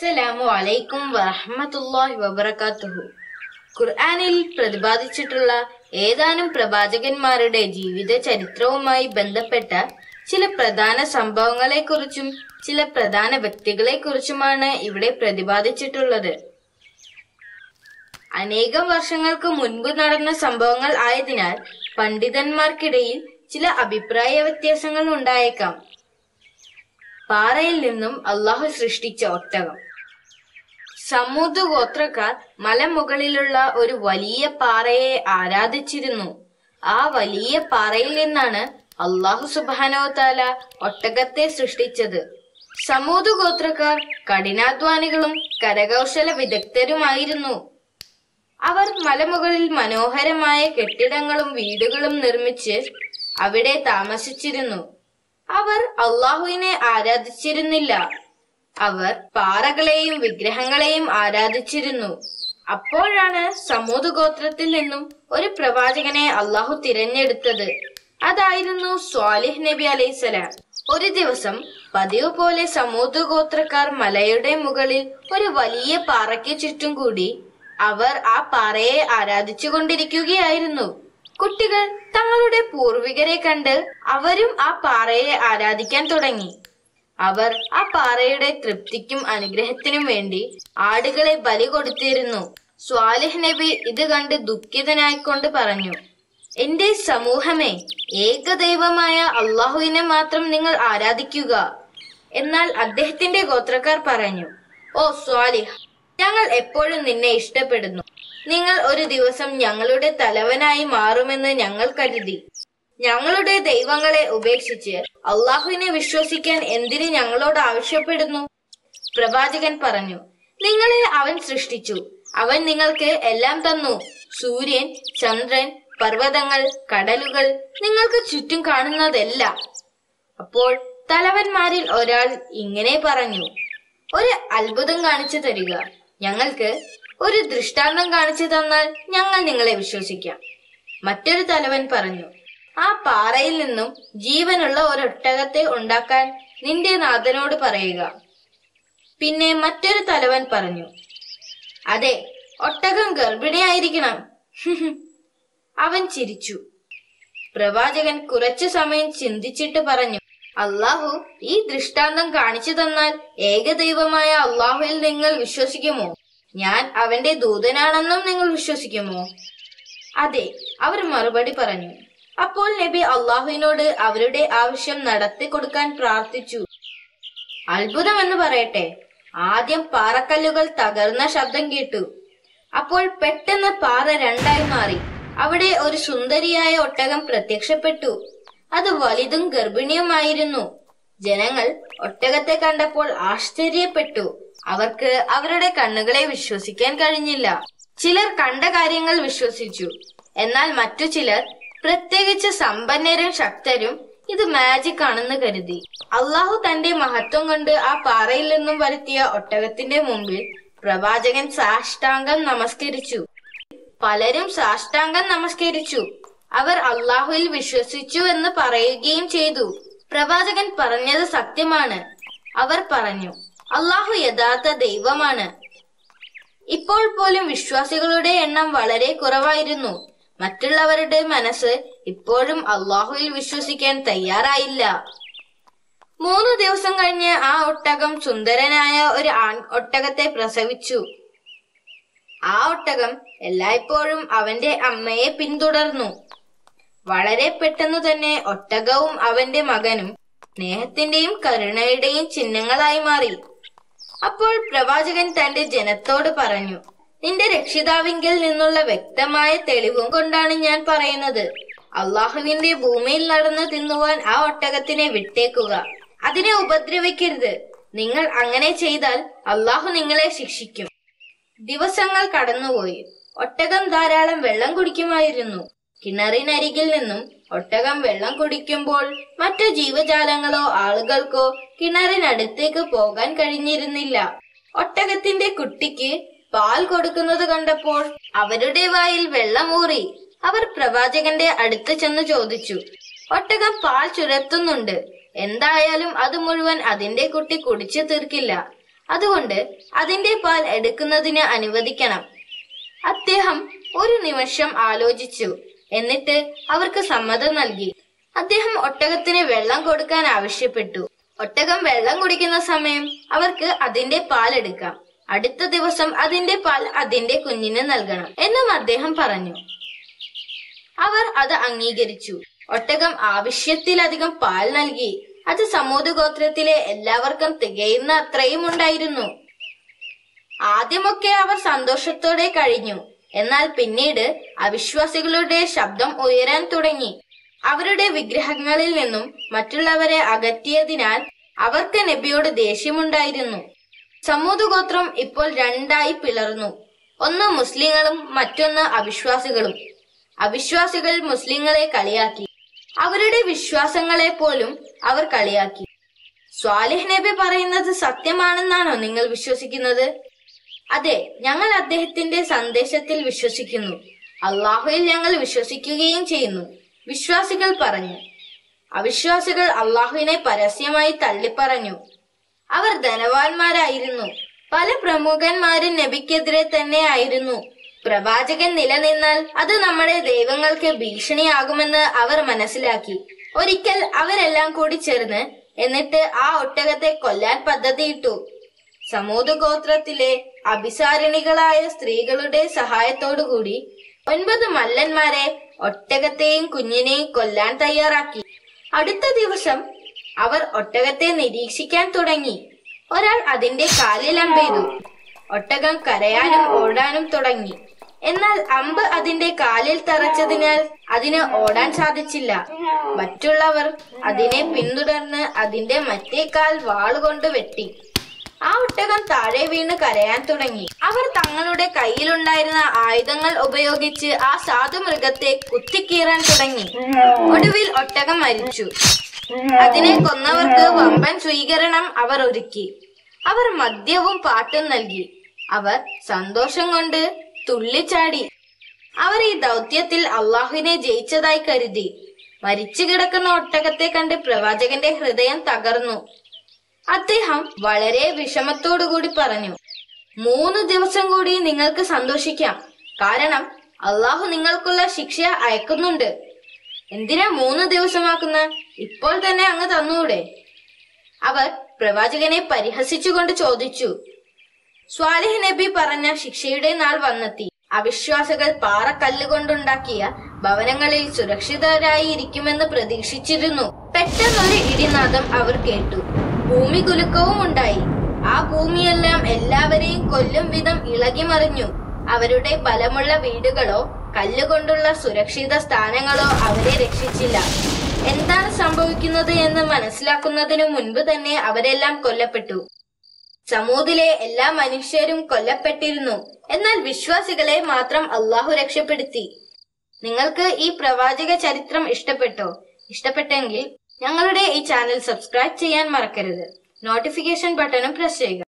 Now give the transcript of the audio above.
അസ്സലാമു അലൈക്കും വറഹ്മത്തുള്ളാഹി വബറകാതുഹു ഖുർആനിൽ പ്രതിപാദിച്ചിട്ടുള്ള ഏതാനും പ്രവാചകന്മാരുടെ ജീവിത ചരിത്രവുമായി ബന്ധപ്പെട്ട ചില പ്രധാന സംഭവങ്ങളെക്കുറിച്ചും ചില പ്രധാന വ്യക്തികളെക്കുറിച്ചുമാണ് ഇവിടെ പ്രതിപാദിച്ചിട്ടുള്ളത്. അനേകം വർഷങ്ങൾക്ക് മുൻപ് നടന്ന സംഭവങ്ങൾ ആയതിനാൽ പണ്ഡിതന്മാർക്കിടയിൽ ചില അഭിപ്രായ വ്യത്യാസങ്ങൾ ഉണ്ടായേക്കാം. പാറയിൽ നിന്നും അള്ളാഹു സൃഷ്ടിച്ച ഒട്ടകം. സമൂത് ഗോത്രക്കാർ മലമുകളിലുള്ള ഒരു വലിയ പാറയെ ആരാധിച്ചിരുന്നു. ആ വലിയ പാറയിൽ നിന്നാണ് അള്ളാഹു സുബാനോ താല ഒട്ടകത്തെ സൃഷ്ടിച്ചത്. സമൂത് ഗോത്രക്കാർ കഠിനാധ്വാനികളും കരകൗശല വിദഗ്ധരുമായിരുന്നു. അവർ മലമുകളിൽ മനോഹരമായ കെട്ടിടങ്ങളും വീടുകളും നിർമ്മിച്ച് അവിടെ താമസിച്ചിരുന്നു. അവർ അള്ളാഹുവിനെ ആരാധിച്ചിരുന്നില്ല. അവർ പാറകളെയും വിഗ്രഹങ്ങളെയും ആരാധിച്ചിരുന്നു. അപ്പോഴാണ് സമൂത് ഗോത്രത്തിൽ നിന്നും ഒരു പ്രവാചകനെ അള്ളാഹു തിരഞ്ഞെടുത്തത്. അതായിരുന്നു സ്വാലിഹ് നബി അലൈസലാം ഒരു ദിവസം പതിവ് പോലെ സമൂത് ഗോത്രക്കാർ മലയുടെ മുകളിൽ ഒരു വലിയ പാറയ്ക്ക് ചുറ്റും കൂടി അവർ ആ പാറയെ ആരാധിച്ചു കൊണ്ടിരിക്കുകയായിരുന്നു. കുട്ടികൾ തങ്ങളുടെ പൂർവികരെ കണ്ട് അവരും ആ പാറയെ ആരാധിക്കാൻ തുടങ്ങി. അവർ ആ പാറയുടെ തൃപ്തിക്കും അനുഗ്രഹത്തിനും വേണ്ടി ആടുകളെ ബലി കൊടുത്തിരുന്നു. സ്വാലിഹ് നബി ഇത് കണ്ട് ദുഃഖിതനായിക്കൊണ്ട് പറഞ്ഞു എന്റെ സമൂഹമേ ഏകദൈവമായ അള്ളാഹുവിനെ മാത്രം നിങ്ങൾ ആരാധിക്കുക. എന്നാൽ അദ്ദേഹത്തിന്റെ ഗോത്രക്കാർ പറഞ്ഞു ഓ സ്വാലിഹ് ഞങ്ങൾ എപ്പോഴും നിന്നെ ഇഷ്ടപ്പെടുന്നു. നിങ്ങൾ ഒരു ദിവസം ഞങ്ങളുടെ തലവനായി മാറുമെന്ന് ഞങ്ങൾ കരുതി. ഞങ്ങളുടെ ദൈവങ്ങളെ ഉപേക്ഷിച്ച് അള്ളാഹുവിനെ വിശ്വസിക്കാൻ എന്തിന് ഞങ്ങളോട് ആവശ്യപ്പെടുന്നു? പ്രവാചകൻ പറഞ്ഞു നിങ്ങളെ അവൻ സൃഷ്ടിച്ചു. അവൻ നിങ്ങൾക്ക് എല്ലാം തന്നു. സൂര്യൻ ചന്ദ്രൻ പർവതങ്ങൾ കടലുകൾ നിങ്ങൾക്ക് ചുറ്റും കാണുന്നതല്ല. അപ്പോൾ തലവന്മാരിൽ ഒരാൾ ഇങ്ങനെ പറഞ്ഞു ഒരു അത്ഭുതം കാണിച്ചു തരിക. ഞങ്ങൾക്ക് ഒരു ദൃഷ്ടാന്തം കാണിച്ചു തന്നാൽ ഞങ്ങൾ നിങ്ങളെ വിശ്വസിക്കാം. മറ്റൊരു തലവൻ പറഞ്ഞു ആ പാറയിൽ നിന്നും ജീവനുള്ള ഒരൊട്ടകത്തെ ഉണ്ടാക്കാൻ നിന്റെ നാഥനോട് പറയുക. പിന്നെ മറ്റൊരു തലവൻ പറഞ്ഞു അതെ ഒട്ടകം ഗർഭിണിയായിരിക്കണം. അവൻ ചിരിച്ചു. പ്രവാചകൻ കുറച്ചു സമയം ചിന്തിച്ചിട്ട് പറഞ്ഞു അള്ളാഹു ഈ ദൃഷ്ടാന്തം കാണിച്ചു തന്നാൽ ഏകദൈവമായ അള്ളാഹുവിൽ നിങ്ങൾ വിശ്വസിക്കുമോ? ഞാൻ അവന്റെ ദൂതനാണെന്നും നിങ്ങൾ വിശ്വസിക്കുമോ? അതെ അവർ മറുപടി പറഞ്ഞു അപ്പോൾ നബി അള്ളാഹുവിനോട് അവരുടെ ആവശ്യം നടത്തി കൊടുക്കാൻ പ്രാർത്ഥിച്ചു. അത്ഭുതം എന്ന് പറയട്ടെ. ആദ്യം പാറക്കല്ലുകൾ തകർന്ന ശബ്ദം കേട്ടു. അപ്പോൾ പെട്ടെന്ന് പാറ രണ്ടായി മാറി. അവിടെ ഒരു സുന്ദരിയായ ഒട്ടകം പ്രത്യക്ഷപ്പെട്ടു. അത് വലുതും ഗർഭിണിയുമായിരുന്നു. ജനങ്ങൾ ഒട്ടകത്തെ കണ്ടപ്പോൾ ആശ്ചര്യപ്പെട്ടു. അവർക്ക് അവരുടെ കണ്ണുകളെ വിശ്വസിക്കാൻ കഴിഞ്ഞില്ല. ചിലർ കണ്ട കാര്യങ്ങൾ വിശ്വസിച്ചു. എന്നാൽ മറ്റു ചിലർ പ്രത്യേകിച്ച് സമ്പന്നരും ശക്തരും ഇത് മാജിക് ആണെന്ന് കരുതി. അള്ളാഹു തന്റെ മഹത്വം കൊണ്ട് ആ പാറയിൽ നിന്നും വരുത്തിയ ഒട്ടകത്തിന്റെ മുമ്പിൽ പ്രവാചകൻ സാഷ്ടാംഗം നമസ്കരിച്ചു. പലരും സാഷ്ടാംഗം നമസ്കരിച്ചു. അവർ അള്ളാഹുവിൽ വിശ്വസിച്ചു എന്ന് പറയുകയും ചെയ്തു. പ്രവാചകൻ പറഞ്ഞത് സത്യമാണ്. അവർ പറഞ്ഞു അള്ളാഹു യഥാർത്ഥ ദൈവമാണ്. ഇപ്പോൾ പോലും വിശ്വാസികളുടെ എണ്ണം വളരെ കുറവായിരുന്നു. മറ്റുള്ളവരുടെ മനസ്സ് ഇപ്പോഴും അള്ളാഹുവിൽ വിശ്വസിക്കാൻ തയ്യാറായില്ല. മൂന്ന് ദിവസം കഴിഞ്ഞ് ആ ഒട്ടകം സുന്ദരനായ ഒരു ആൺ ഒട്ടകത്തെ പ്രസവിച്ചു. ആ ഒട്ടകം എല്ലായ്പ്പോഴും അവന്റെ അമ്മയെ പിന്തുടർന്നു. വളരെ പെട്ടെന്ന് തന്നെ ഒട്ടകവും അവന്റെ മകനും സ്നേഹത്തിന്റെയും കരുണയുടെയും ചിഹ്നങ്ങളായി മാറി. അപ്പോൾ പ്രവാചകൻ തന്റെ ജനത്തോട് പറഞ്ഞു നിന്റെ രക്ഷിതാവിങ്കിൽ നിന്നുള്ള വ്യക്തമായ തെളിവും കൊണ്ടാണ് ഞാൻ പറയുന്നത്. അള്ളാഹുവിന്റെ ഭൂമിയിൽ നടന്ന് തിന്നുവാൻ ആ ഒട്ടകത്തിനെ വിട്ടേക്കുക. അതിനെ ഉപദ്രവിക്കരുത്. നിങ്ങൾ അങ്ങനെ ചെയ്താൽ അള്ളാഹു നിങ്ങളെ ശിക്ഷിക്കും. ദിവസങ്ങൾ കടന്നുപോയി. ഒട്ടകം ധാരാളം വെള്ളം കുടിക്കുമായിരുന്നു. കിണറിനരികിൽ നിന്നും ഒട്ടകം വെള്ളം കുടിക്കുമ്പോൾ മറ്റു ജീവജാലങ്ങളോ ആളുകൾക്കോ കിണറിനടുത്തേക്ക് പോകാൻ കഴിഞ്ഞിരുന്നില്ല. ഒട്ടകത്തിന്റെ കുട്ടിക്ക് പാൽ കൊടുക്കുന്നത് കണ്ടപ്പോൾ അവരുടെ വായിൽ വെള്ളമൂറി അവർ പ്രവാചകന്റെ അടുത്ത് ചെന്ന് ചോദിച്ചു ഒട്ടകം പാൽ ചുരത്തുന്നുണ്ട്. എന്തായാലും അത് മുഴുവൻ അതിന്റെ കുട്ടി കുടിച്ചു തീർക്കില്ല. അതുകൊണ്ട് അതിന്റെ പാൽ എടുക്കുന്നതിന് അനുവദിക്കണം. അദ്ദേഹം ഒരു നിമിഷം ആലോചിച്ചു. എന്നിട്ട് അവർക്ക് സമ്മതം നൽകി. അദ്ദേഹം ഒട്ടകത്തിന് വെള്ളം കൊടുക്കാൻ ആവശ്യപ്പെട്ടു. ഒട്ടകം വെള്ളം കുടിക്കുന്ന സമയം അവർക്ക് അതിന്റെ പാൽ എടുക്കാം. അടുത്ത ദിവസം അതിന്റെ പാൽ അതിന്റെ കുഞ്ഞിന് നൽകണം എന്നും അദ്ദേഹം പറഞ്ഞു. അവർ അത് അംഗീകരിച്ചു. ഒട്ടകം ആവശ്യത്തിലധികം പാൽ നൽകി. അത് സമൂത് ഗോത്രത്തിലെ എല്ലാവർക്കും തികയുന്ന അത്രയും ഉണ്ടായിരുന്നു. ആദ്യമൊക്കെ അവർ സന്തോഷത്തോടെ കഴിഞ്ഞു. എന്നാൽ പിന്നീട് അവിശ്വാസികളുടെ ശബ്ദം ഉയരാൻ തുടങ്ങി. അവരുടെ വിഗ്രഹങ്ങളിൽ നിന്നും മറ്റുള്ളവരെ അകറ്റിയതിനാൽ അവർക്ക് നബിയോട് ദേഷ്യമുണ്ടായിരുന്നു. സമൂത് ഗോത്രം ഇപ്പോൾ രണ്ടായി പിളർന്നു. ഒന്ന് മുസ്ലിങ്ങളും മറ്റൊന്ന് അവിശ്വാസികളും. അവിശ്വാസികൾ മുസ്ലിങ്ങളെ കളിയാക്കി. അവരുടെ വിശ്വാസങ്ങളെ പോലും അവർ കളിയാക്കി. സ്വാലിഹ് നബി പറയുന്നത് സത്യമാണെന്നാണോ നിങ്ങൾ വിശ്വസിക്കുന്നത്? അതെ ഞങ്ങൾ അദ്ദേഹത്തിന്റെ സന്ദേശത്തിൽ വിശ്വസിക്കുന്നു. അള്ളാഹുവിൽ ഞങ്ങൾ വിശ്വസിക്കുകയും ചെയ്യുന്നു. വിശ്വാസികൾ പറഞ്ഞു. അവിശ്വാസികൾ അള്ളാഹുവിനെ പരസ്യമായി തള്ളിപ്പറഞ്ഞു. അവർ ധനവാന്മാരായിരുന്നു. പല പ്രമുഖന്മാരും നബിക്കെതിരെ തന്നെ ആയിരുന്നു പ്രവാചകൻ നിലനിന്നാൽ അത് നമ്മുടെ ദൈവങ്ങൾക്ക് ഭീഷണിയാകുമെന്ന് അവർ മനസ്സിലാക്കി. ഒരിക്കൽ അവരെല്ലാം കൂടി ചേർന്ന് എന്നിട്ട് ആ ഒട്ടകത്തെ കൊല്ലാൻ പദ്ധതിയിട്ടു. സമൂത് ഗോത്രത്തിലെ അഭിസാരണികളായ സ്ത്രീകളുടെ സഹായത്തോടുകൂടി ഒൻപത് മല്ലന്മാരെ ഒട്ടകത്തെയും കുഞ്ഞിനെയും കൊല്ലാൻ തയ്യാറാക്കി. അടുത്ത ദിവസം അവർ ഒട്ടകത്തെ നിരീക്ഷിക്കാൻ തുടങ്ങി. ഒരാൾ അതിന്റെ കാലിൽ അമ്പെയ്തു ഒട്ടകം കരയാനും ഓടാനും തുടങ്ങി. എന്നാൽ അമ്പ് അതിന്റെ കാലിൽ തറച്ചതിനാൽ അതിന് ഓടാൻ സാധിച്ചില്ല. മറ്റുള്ളവർ അതിനെ പിന്തുടർന്ന് അതിന്റെ മറ്റേ കാൽ വാളുകൊണ്ട് വെട്ടി. ആ ഒട്ടകം താഴെ വീണ് കരയാൻ തുടങ്ങി. അവർ തങ്ങളുടെ കയ്യിലുണ്ടായിരുന്ന ആയുധങ്ങൾ ഉപയോഗിച്ച് ആ സാധു മൃഗത്തെ കുത്തിക്കീറാൻ തുടങ്ങി. ഒടുവിൽ ഒട്ടകം മരിച്ചു. അതിനെ കൊന്നവർക്ക് വമ്പൻ സ്വീകരണം അവർ ഒരുക്കി. അവർ മദ്യവും പാട്ടും നൽകി. അവർ സന്തോഷം കൊണ്ട് തുള്ളിച്ചാടി. അവർ ഈ ദൗത്യത്തിൽ അള്ളാഹുവിനെ ജയിച്ചതായി കരുതി. മരിച്ചു കിടക്കുന്ന ഒട്ടകത്തെ കണ്ട് പ്രവാചകന്റെ ഹൃദയം തകർന്നു. അദ്ദേഹം വളരെ വിഷമത്തോടുകൂടി പറഞ്ഞു മൂന്ന് ദിവസം കൂടി നിങ്ങൾക്ക് സന്തോഷിക്കാം. കാരണം അള്ളാഹു നിങ്ങൾക്കുള്ള ശിക്ഷ അയക്കുന്നുണ്ട്. എന്തിനാ മൂന്ന് ദിവസമാക്കുന്ന? ഇപ്പോൾ തന്നെ അങ്ങ് തന്നൂടെ? അവർ പ്രവാചകനെ പരിഹസിച്ചുകൊണ്ട് ചോദിച്ചു. സ്വാലിഹ് നബി പറഞ്ഞ ശിക്ഷയുടെ നാൾ വന്നെത്തി. അവിശ്വാസികൾ പാറക്കല്ലുകൊണ്ടുണ്ടാക്കിയ ഭവനങ്ങളിൽ സുരക്ഷിതരായി ഇരിക്കുമെന്ന് പ്രതീക്ഷിച്ചിരുന്നു. പെട്ടെന്നൊരു ഇടിനാദം അവർ കേട്ടു. ഭൂമി കുലുക്കവും ഉണ്ടായി. ആ ഭൂമിയെല്ലാം എല്ലാവരെയും കൊല്ലും വിധം ഇളകിമറിഞ്ഞു. അവരുടെ ബലമുള്ള വീടുകളോ കല്ലുകൊണ്ടുള്ള സുരക്ഷിത സ്ഥാനങ്ങളോ അവരെ രക്ഷിച്ചില്ല. എന്താണ് സംഭവിക്കുന്നത് എന്ന് മനസ്സിലാക്കുന്നതിനു മുൻപ് തന്നെ അവരെല്ലാം കൊല്ലപ്പെട്ടു. സമൂതിലെ എല്ലാ മനുഷ്യരും കൊല്ലപ്പെട്ടിരുന്നു. എന്നാൽ വിശ്വാസികളെ മാത്രം അള്ളാഹു രക്ഷപ്പെടുത്തി. നിങ്ങൾക്ക് ഈ പ്രവാചക ചരിത്രം ഇഷ്ടപ്പെട്ടോ? ഇഷ്ടപ്പെട്ടെങ്കിൽ ഞങ്ങളുടെ ഈ ചാനൽ സബ്സ്ക്രൈബ് ചെയ്യാൻ മറക്കരുത്. നോട്ടിഫിക്കേഷൻ ബട്ടണും പ്രസ് ചെയ്യുക.